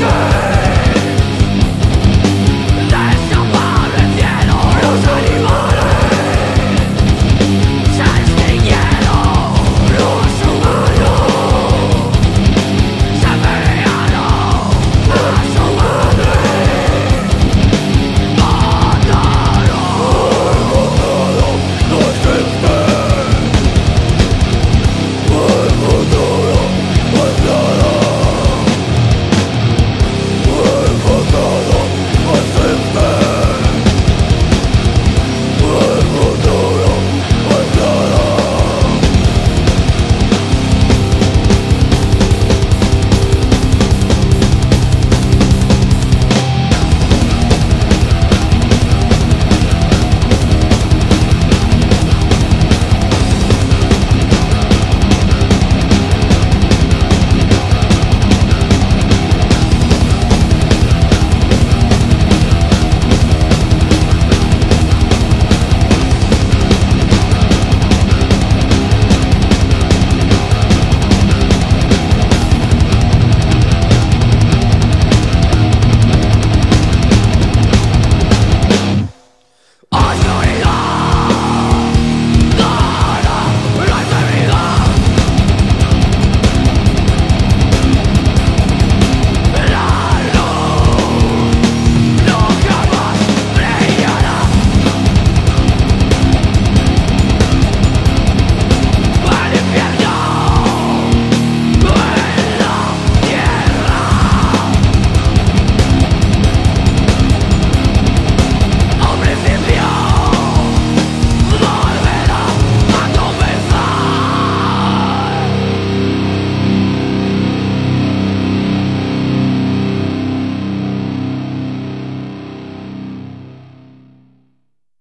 Doctor!